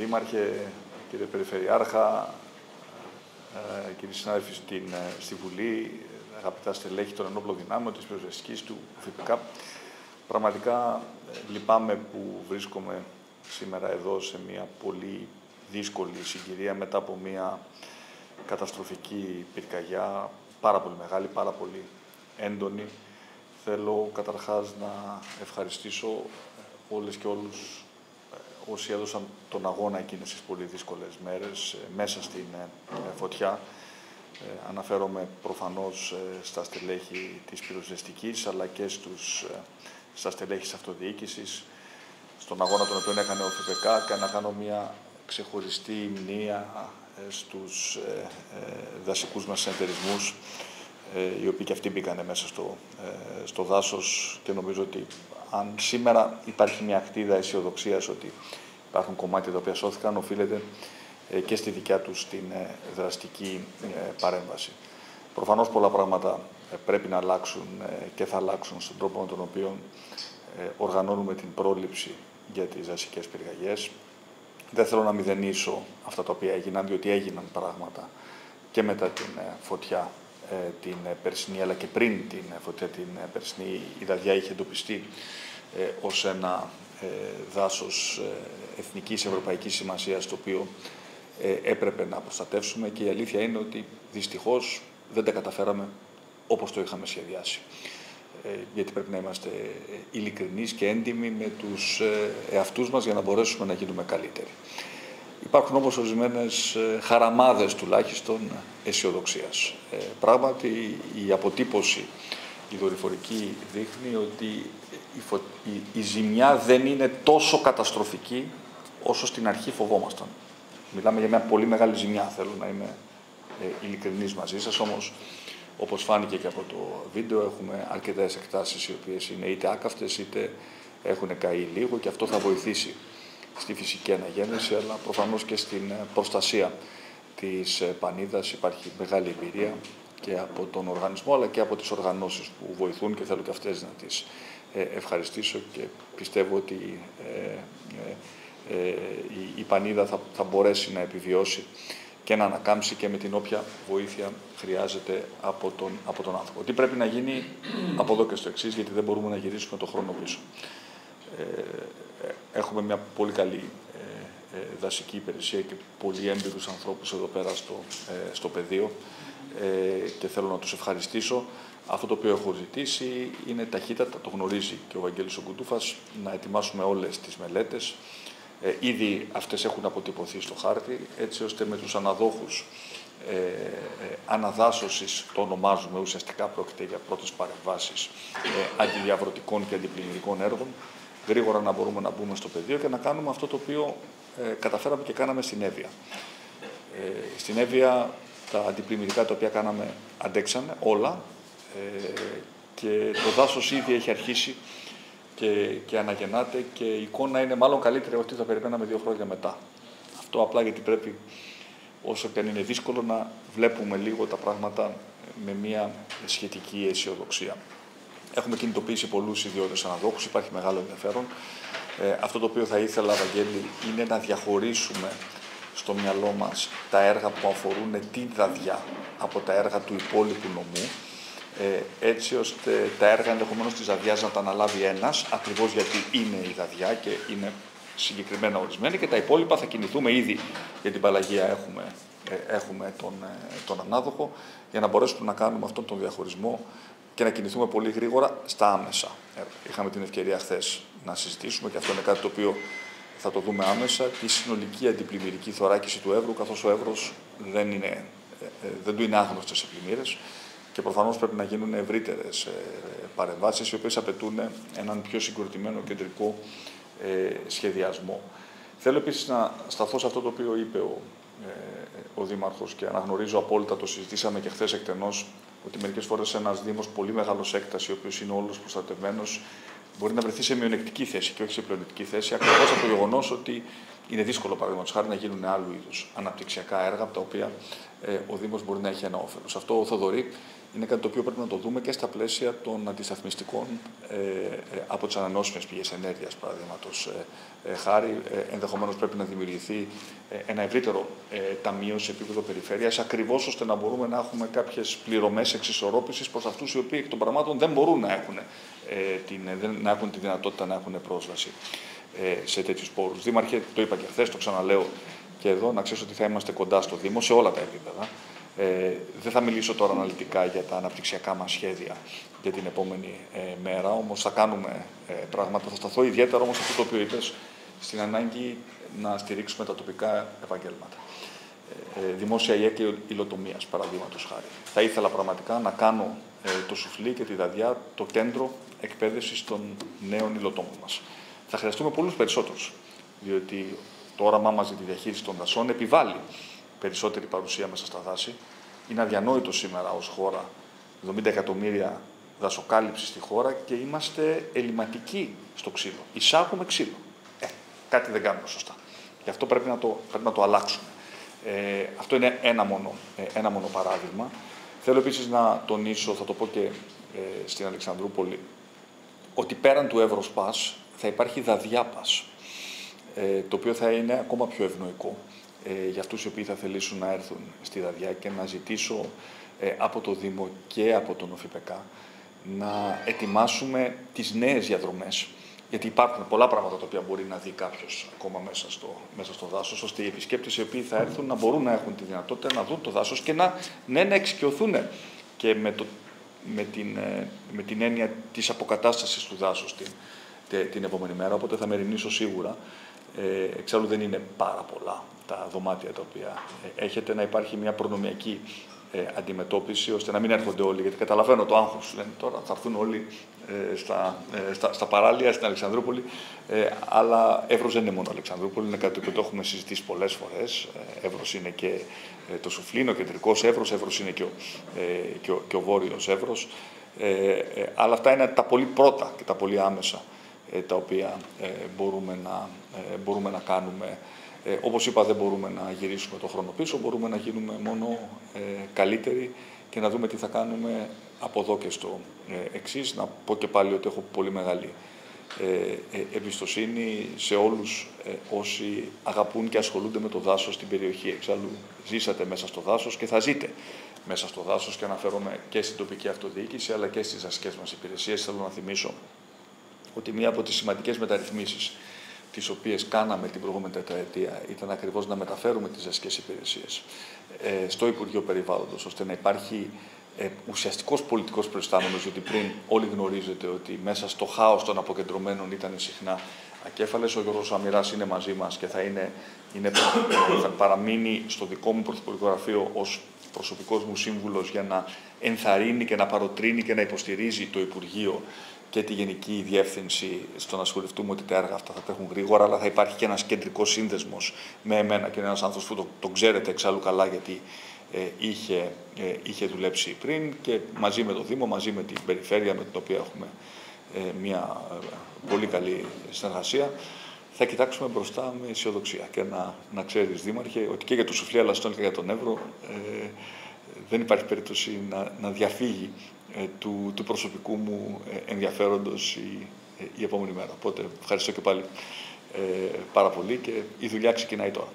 Δήμαρχε, κύριε Περιφερειάρχα, ε, κύριοι συνάδελφοι στην, ε, στη Βουλή, αγαπητά στελέχη των ενόπλων δυνάμεων της πυροσβεστικής του ΦΠΚ. Πραγματικά ε, λυπάμαι που βρίσκομαι σήμερα εδώ σε μια πολύ δύσκολη συγκυρία μετά από μια καταστροφική πυρκαγιά, πάρα πολύ μεγάλη, πάρα πολύ έντονη. Θέλω καταρχάς να ευχαριστήσω όλες και όλους όσοι έδωσαν τον αγώνα εκείνες τις πολύ δύσκολες μέρες μέσα στην φωτιά. Ε, αναφέρομαι προφανώς ε, στα στελέχη της πυροσβεστικής, αλλά και στους, ε, στα στελέχη της αυτοδιοίκησης, στον αγώνα τον οποίο έκανε ο ΦΠΚ και να κάνω μια ξεχωριστή μνήα στους δασικούς μας συνεταιρισμούς, οι οποίοι και αυτοί μπήκαν μέσα στο, στο δάσος και νομίζω ότι αν σήμερα υπάρχει μια ακτίδα αισιοδοξίας ότι υπάρχουν κομμάτια τα οποία σώθηκαν, οφείλεται ε, και στη δικιά τους την ε, δραστική ε, παρέμβαση. Προφανώς πολλά πράγματα πρέπει να αλλάξουν και θα αλλάξουν στον τρόπο με τον οποίο οργανώνουμε την πρόληψη για τις δασικές πυρκαγιές. Δεν θέλω να μηδενίσω αυτά τα οποία έγιναν, διότι έγιναν πράγματα και μετά την φωτιά την περσινή, αλλά και πριν την φωτιά την περσινή, η Δαδιά είχε εντοπιστεί ως ένα δάσος εθνικής ευρωπαϊκής σημασίας, το οποίο ε, έπρεπε να προστατεύσουμε και η αλήθεια είναι ότι δυστυχώς δεν τα καταφέραμε όπως το είχαμε σχεδιάσει. Ε, γιατί πρέπει να είμαστε ειλικρινείς και έντιμοι με τους ε, εαυτούς μας για να μπορέσουμε να γίνουμε καλύτεροι. Υπάρχουν όμως ορισμένες χαραμάδες τουλάχιστον αισιοδοξίας. Πράγματι η αποτύπωση, η δορυφορική δείχνει ότι η, η ζημιά δεν είναι τόσο καταστροφική όσο στην αρχή φοβόμασταν. Μιλάμε για μια πολύ μεγάλη ζημιά, θέλω να είμαι ε, ειλικρινής μαζί σας, όμως όπως φάνηκε και από το βίντεο έχουμε αρκετές εκτάσεις οι οποίες είναι είτε άκαυτες είτε έχουν καεί λίγο και αυτό θα βοηθήσει στη φυσική αναγέννηση αλλά προφανώς και στην ε, προστασία της ε, πανίδας υπάρχει μεγάλη εμπειρία και από τον οργανισμό αλλά και από τις οργανώσεις που βοηθούν και θέλω και αυτές να τις ε, ευχαριστήσω και πιστεύω ότι ε, η, πανίδα θα, θα μπορέσει να επιβιώσει και να ανακάμψει και με την όποια βοήθεια χρειάζεται από τον, από τον άνθρωπο. Τι πρέπει να γίνει από εδώ και στο εξής, γιατί δεν μπορούμε να γυρίσουμε το χρόνο πίσω. Ε, έχουμε μια πολύ καλή ε, ε, δασική υπηρεσία και πολύ έμπειρους ανθρώπους εδώ πέρα στο, ε, στο πεδίο ε, και θέλω να τους ευχαριστήσω. Αυτό το οποίο έχω ζητήσει είναι ταχύτατα, το γνωρίζει και ο Βαγγέλης Ογκουντούφας, να ετοιμάσουμε όλες τις μελέτες, ε, ήδη αυτές έχουν αποτυπωθεί στο χάρτη, έτσι ώστε με τους αναδόχους ε, ε, αναδάσωσης, το ονομάζουμε ουσιαστικά πρόκειται για πρώτες παρεμβάσεις ε, αντιδιαβρωτικών και αντιπλημμυρικών έργων, γρήγορα να μπορούμε να μπούμε στο πεδίο και να κάνουμε αυτό το οποίο ε, καταφέραμε και κάναμε στην Εύβοια. Ε, στην Εύβοια τα αντιπλημμυρικά τα οποία κάναμε αντέξανε όλα ε, και το δάσος ήδη έχει αρχίσει και, και αναγεννάται και η εικόνα είναι μάλλον καλύτερη από ό,τι θα περιμέναμε δύο χρόνια μετά. Αυτό απλά γιατί πρέπει, όσο και αν είναι δύσκολο, να βλέπουμε λίγο τα πράγματα με μια σχετική αισιοδοξία. Έχουμε κινητοποιήσει πολλούς ιδιώτες αναδόχους, υπάρχει μεγάλο ενδιαφέρον. Ε, αυτό το οποίο θα ήθελα, Βαγγέλη, είναι να διαχωρίσουμε στο μυαλό μας τα έργα που αφορούν την δαδιά από τα έργα του υπόλοιπου νομού ε, έτσι ώστε τα έργα ενδεχομένως της Δαδιάς να τα αναλάβει ένας, ακριβώς γιατί είναι η Δαδιά και είναι συγκεκριμένα ορισμένη και τα υπόλοιπα θα κινηθούμε ήδη για την Παλαγία έχουμε, ε, έχουμε τον, ε, τον ανάδοχο για να μπορέσουμε να κάνουμε αυτόν τον διαχωρισμό και να κινηθούμε πολύ γρήγορα στα άμεσα. Είχαμε την ευκαιρία χθες να συζητήσουμε και αυτό είναι κάτι το οποίο θα το δούμε άμεσα, τη συνολική αντιπλημμυρική θωράκιση του Εύρου, καθώς ο Εύρος δεν, είναι, δεν του είναι άγνωστο σε πλημμύρες και προφανώς πρέπει να γίνουν ευρύτερες παρεμβάσεις οι οποίες απαιτούν έναν πιο συγκροτημένο κεντρικό ε, σχεδιασμό. Θέλω επίσης να σταθώ σε αυτό το οποίο είπε ο, ε, ο Δήμαρχος και αναγνωρίζω απόλυτα, το συζητήσαμε και χθες εκτενώς, ότι μερικές φορές ένας Δήμος πολύ μεγάλος έκταση, ο οποίος είναι όλος προστατευμένος, μπορεί να βρεθεί σε μειονεκτική θέση και όχι σε πλεονεκτική θέση, ακριβώς από το γεγονός ότι είναι δύσκολο, παραδείγματος χάρη, να γίνουν άλλου είδους αναπτυξιακά έργα από τα οποία ε, ο Δήμος μπορεί να έχει ένα όφελος. Αυτό ο Θοδωρή είναι κάτι το οποίο πρέπει να το δούμε και στα πλαίσια των αντισταθμιστικών ε, ε, από τις ανανεώσιμες πηγές ενέργειας, παραδείγματος ε, ε, χάρη. Ε, Ενδεχομένως πρέπει να δημιουργηθεί ένα ευρύτερο ταμείο σε επίπεδο περιφέρειας, ακριβώς ώστε να μπορούμε να έχουμε κάποιες πληρωμές εξισορρόπησης προς αυτούς οι οποίοι εκ των πραγμάτων δεν μπορούν να έχουν, την, να έχουν τη δυνατότητα να έχουν πρόσβαση σε τέτοιους πόρους. Δήμαρχε, το είπα και χθες, το ξαναλέω και εδώ, να ξέρεις ότι θα είμαστε κοντά στο Δήμο σε όλα τα επίπεδα. Ε, δεν θα μιλήσω τώρα αναλυτικά για τα αναπτυξιακά μας σχέδια για την επόμενη ε, μέρα, όμως θα κάνουμε ε, πράγματα. Θα σταθώ ιδιαίτερα όμως αυτό το οποίο είπες, στην ανάγκη να στηρίξουμε τα τοπικά επαγγέλματα. Ε, ε δημόσια ΙΕ και υλοτομίας, παραδείγματος χάρη. Θα ήθελα πραγματικά να κάνω ε, το σουφλί και τη δαδιά το κέντρο εκπαίδευσης των νέων υλοτόμων μας. Θα χρειαστούμε πολλούς περισσότερους, διότι το όραμά μας για τη διαχείριση των δασών επιβάλλει περισσότερη παρουσία μέσα στα δάση. Είναι αδιανόητο σήμερα ως χώρα 70 εκατομμύρια δασοκάλυψη στη χώρα και είμαστε ελληματικοί στο ξύλο. Εισάγουμε ξύλο. Ε, κάτι δεν κάνουμε σωστά. Γι' αυτό πρέπει να το, πρέπει να το αλλάξουμε. Ε, αυτό είναι ένα μόνο, ε, ένα μόνο παράδειγμα. Θέλω επίσης να τονίσω, θα το πω και ε, στην Αλεξανδρούπολη, ότι πέραν του Ευρωσπάς θα υπάρχει δαδιάπας, ε, το οποίο θα είναι ακόμα πιο ευνοϊκό ε, για αυτούς οι οποίοι θα θελήσουν να έρθουν στη Δαδιά και να ζητήσω ε, από το Δήμο και από τον ΟΦΙΠΕΚΑ να ετοιμάσουμε τις νέες διαδρομές γιατί υπάρχουν πολλά πράγματα τα οποία μπορεί να δει κάποιος ακόμα μέσα στο, μέσα στο δάσος, ώστε οι επισκέπτες οι οποίοι θα έρθουν να μπορούν να έχουν τη δυνατότητα να δουν το δάσος και να, ναι, να εξοικειωθούν και με, το, με, την, ε, με την έννοια της αποκατάστασης του δάσους την, την επόμενη μέρα. Οπότε θα μεριμνήσω σίγουρα ε, εξάλλου δεν είναι πάρα πολλά τα δωμάτια τα οποία ε, έχετε, να υπάρχει μια προνομιακή ε, αντιμετώπιση, ώστε να μην έρχονται όλοι, γιατί καταλαβαίνω το άγχος λένε τώρα, θα έρθουν όλοι ε, στα, ε, στα, στα παράλια, στην Αλεξανδρούπολη, ε, αλλά Εύρος δεν είναι μόνο Αλεξανδρούπολη, είναι κάτι που το έχουμε συζητήσει πολλές φορές. Ε, Εύρος είναι και ε, το Σουφλίνο, ο κεντρικός Εύρος, Εύρος είναι και ο, ε, και ο, και ο βόρειος Εύρος, ε, αλλά αυτά είναι τα πολύ πρώτα και τα πολύ άμεσα. ε, τα οποία ε, μπορούμε να, ε, μπορούμε να κάνουμε. Όπως είπα, δεν μπορούμε να γυρίσουμε το χρόνο πίσω, μπορούμε να γίνουμε μόνο καλύτεροι και να δούμε τι θα κάνουμε από εδώ και στο εξής. Να πω και πάλι ότι έχω πολύ μεγάλη εμπιστοσύνη σε όλους όσοι αγαπούν και ασχολούνται με το δάσος στην περιοχή. Εξάλλου ζήσατε μέσα στο δάσος και θα ζείτε μέσα στο δάσος και αναφέρομαι και στην τοπική αυτοδιοίκηση αλλά και στις ασκές μας υπηρεσίες. Θέλω να θυμίσω ότι μία από τις σημαντικές μεταρρυθμίσεις τις οποίες κάναμε την προηγούμενη τετραετία ήταν ακριβώς να μεταφέρουμε τις αστικές υπηρεσίες ε, στο Υπουργείο Περιβάλλοντος, ώστε να υπάρχει ε, ουσιαστικός πολιτικός προϊστάμενος, γιατί πριν όλοι γνωρίζετε ότι μέσα στο χάος των αποκεντρωμένων ήταν συχνά ακέφαλες. Ο Γιώργος Αμυράς είναι μαζί μας και θα, είναι, είναι, θα παραμείνει στο δικό μου πρωθυπουργικό γραφείο ως προσωπικός μου σύμβουλος για να ενθαρρύνει και να παροτρύνει και να υποστηρίζει το Υπουργείο και τη Γενική Διεύθυνση στο να ασχοληθούμε ότι τα έργα αυτά θα τρέχουν γρήγορα, αλλά θα υπάρχει και ένας κεντρικός σύνδεσμος με εμένα και ένας άνθρωπος που το, το ξέρετε εξάλλου καλά, γιατί ε, είχε, ε, είχε δουλέψει πριν και μαζί με το Δήμο, μαζί με την περιφέρεια με την οποία έχουμε ε, μια ε, πολύ καλή συνεργασία, θα κοιτάξουμε μπροστά με αισιοδοξία και να, να ξέρεις, Δήμαρχε, ότι και για το Σουφλί αλλά και για τον Εύρο ε, δεν υπάρχει περίπτωση να, να διαφύγει ε, του, του προσωπικού μου ε, ενδιαφέροντος η, ε, η επόμενη μέρα. Οπότε ευχαριστώ και πάλι ε, πάρα πολύ και η δουλειά ξεκινάει τώρα.